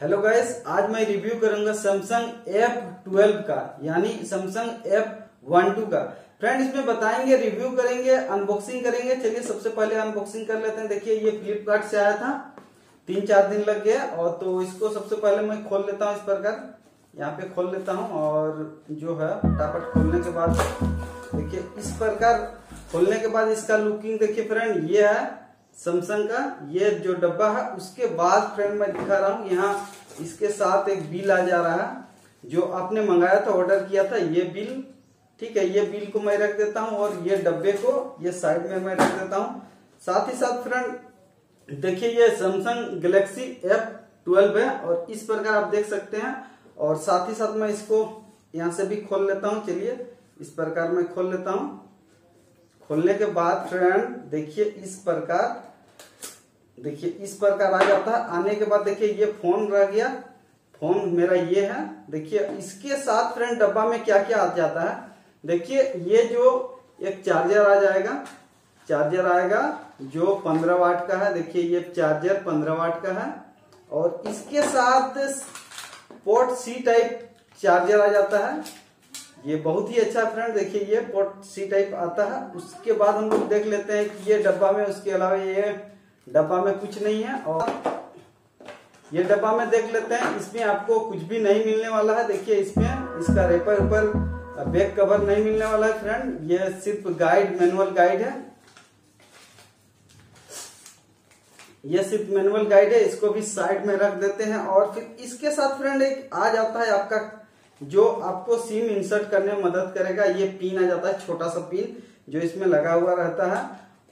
Hello guys आज मैं review करूँगा सैमसंग F12 का, यानी सैमसंग F12 का। फ्रेंड इसमें बताएँगे रिव्यू करेंगे अनबॉक्सिंग करेंगे। चलिए सबसे पहले अनबॉक्सिंग कर लेते हैं। देखिए, ये फ्लिपकार्ट से आया था। तीन चार दिन लग गया और तो इसको सबसे पहले मैं खोल लेता हूँ इस प्रकार यहाँ पे खोल लेता हूँ, और जो है, फटाफट खोलने के बाद, देखिए, इस प्रकार खोलने के बाद इसका लुकिंग देखिए फ्रेंड ये है। सैमसंग का, ये जो डब्बा है, उसके बाद फ्रेंड मैं दिखा रहा हूँ। यहाँ इसके साथ एक बिल आ जा रहा है, जो आपने मंगाया था ऑर्डर किया था, ये बिल ठीक है, ये बिल को मैं रख देता हूँ और ये डब्बे को ये साइड में मैं रख देता हूँ। साथ ही साथ फ्रेंड देखिए, ये सैमसंग गैलेक्सी एफ़ ट्वेल्व है और इस प्रकार आप देख सकते हैं। और साथ ही साथ मैं इसको यहाँ से भी खोल लेता हूँ, चलिए, इस प्रकार मैं खोल लेता हूँ। खोलने के बाद फ्रेंड, देखिए इस प्रकार, देखिए इस प्रकार आ जाता है। आने के बाद देखिए ये फ़ोन रह गया। फ़ोन मेरा ये है। देखिए इसके साथ फ्रेंड डब्बा में क्या क्या आ जाता है? देखिए ये जो एक चार्जर आ जाएगा, चार्जर आएगा जो 15 वाट का है। देखिए ये चार्जर 15 वाट का है। और इसके साथ पोर्ट सी टाइप चार्जर आ जाता है। ये बहुत ही अच्छा फ्रेंड देखिए, ये पोर्ट सी टाइप आता है। उसके बाद हम लोग देख लेते हैं कि ये डब्बा में, उसके अलावा ये डब्बा में कुछ नहीं है और ये डब्बा में देख लेते हैं। इसमें आपको कुछ भी नहीं मिलने वाला है। देखिए इसमें, इसका रेपर ऊपर बैक कवर नहीं मिलने वाला है फ्रेंड ये सिर्फ़ गाइड मैनुअल गाइड है। ये सिर्फ़ मैनुअल गाइड है। इसको भी साइड में रख देते हैं और फिर इसके साथ फ्रेंड एक आ जाता है आपका जो आपको सिम इंसर्ट करने में मदद करेगा, ये पिन आ जाता है, छोटा सा पिन जो इसमें लगा हुआ रहता है।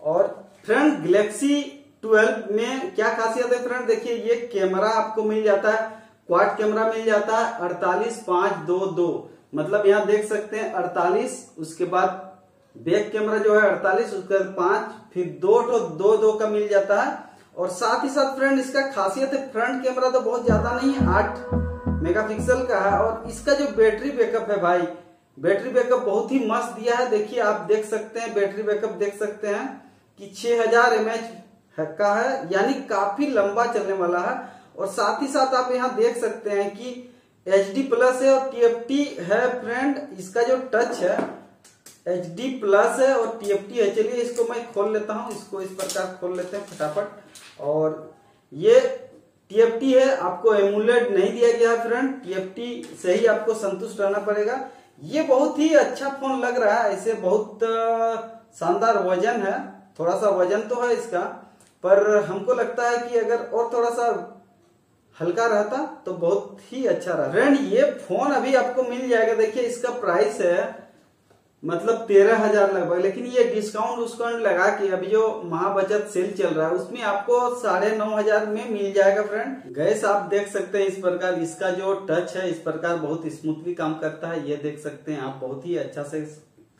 और फ्रेंड गैलेक्सी 12 में क्या खासियत है फ्रेंड देखिए, ये कैमरा आपको मिल जाता है, क्वाड कैमरा मिल जाता है, अड़तालीस पाँच दो दो। मतलब यहाँ देख सकते हैं, अड़तालीस, उसके बाद बैक कैमरा जो है अड़तालीस, उसके बाद पाँच, फिर दो तो दो दो का मिल जाता है। और साथ ही साथ फ्रेंड इसका खासियत है, फ्रंट कैमरा तो बहुत ज़्यादा नहीं है, आठ मेगापिक्सल का है और इसका जो बैटरी बैकअप है भाई, बैटरी बैकअप बहुत ही मस्त दिया है। देखिए, आप देख सकते हैं, बैटरी बैकअप देख सकते हैं कि 6000 हज़ार का है, यानी काफ़ी लंबा चलने वाला है। और साथ ही साथ आप यहाँ देख सकते हैं कि एच डी प्लस है और टीएफटी है फ्रेंड इसका जो टच है एच डी प्लस है और टीएफटी है। चलिए, इसको मैं खोल लेता हूँ, इसको इस प्रकार खोल लेते हैं फटाफट। और ये टीएफटी है, आपको एमुलेट नहीं दिया गया फ्रेंड टीएफटी से ही आपको संतुष्ट रहना पड़ेगा। ये बहुत ही अच्छा फ़ोन लग रहा है, ऐसे बहुत शानदार वज़न है थोड़ा सा वज़न तो है इसका, पर हमको लगता है कि अगर और थोड़ा सा हल्का रहता तो बहुत ही अच्छा रहा। फ्रेंड ये फ़ोन अभी आपको मिल जाएगा, देखिए इसका प्राइस है मतलब तेरह हज़ार लगभग लेकिन ये डिस्काउंट उस्काउंट लगा के अभी जो महाबचत सेल चल रहा है, उसमें आपको साढ़े नौ हज़ार में मिल जाएगा फ्रेंड गैस आप देख सकते हैं इस प्रकार इसका जो टच है, इस प्रकार बहुत स्मूथली काम करता है, ये देख सकते हैं आप, बहुत ही अच्छा से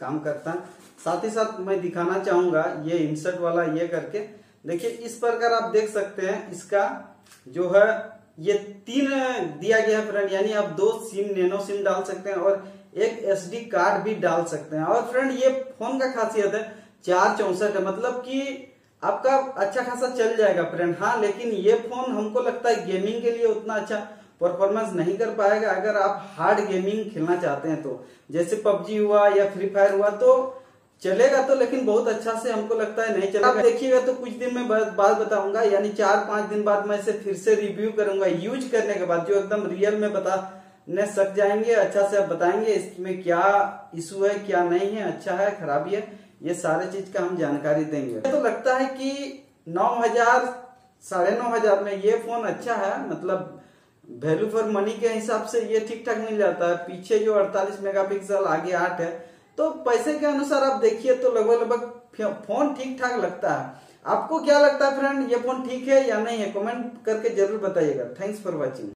काम करता है। साथ ही साथ मैं दिखाना चाहूँगा ये इंसर्ट वाला ये करके। देखिए, इस प्रकार आप देख सकते हैं इसका जो है ये तीन दिया गया है फ्रेंड, यानी आप दो सिम, नैनो सिम डाल सकते हैं और एक एसडी कार्ड भी डाल सकते हैं। और फ्रेंड, ये फ़ोन का खासियत है, चार चौसठ है मतलब कि आपका अच्छा खासा चल जाएगा फ्रेंड। हाँ लेकिन ये फ़ोन हमको लगता है गेमिंग के लिए उतना अच्छा परफॉर्मेंस नहीं कर पाएगा। अगर आप हार्ड गेमिंग खेलना चाहते हैं तो जैसे पबजी हुआ या फ्री फायर हुआ तो चलेगा तो लेकिन बहुत अच्छा से हमको लगता है नहीं चलेगा। देखिएगा तो कुछ दिन में बाद बताऊँगा, यानी चार पाँच दिन बाद मैं इसे फिर से रिव्यू करूँगा। यूज़ करने के बाद जो एकदम रियल में बता ने सक जाएँगे अच्छा से आप बताएँगे, इसमें क्या इशू है, क्या नहीं है अच्छा है, खराबी है ये सारे चीज़ का हम जानकारी देंगे। तो लगता है कि नौ हज़ार, साढ़े नौ हज़ार में ये फ़ोन अच्छा है मतलब वैल्यू फॉर मनी के हिसाब से ये ठीक ठाक मिल जाता है। पीछे जो 48 मेगापिक्सल आगे आठ है तो पैसे के अनुसार आप देखिए तो लगभग लगभग फ़ोन ठीक ठाक लगता है। आपको क्या लगता है फ्रेंड, ये फ़ोन ठीक है या नहीं है? कमेंट करके ज़रूर बताइएगा। Thanks for watching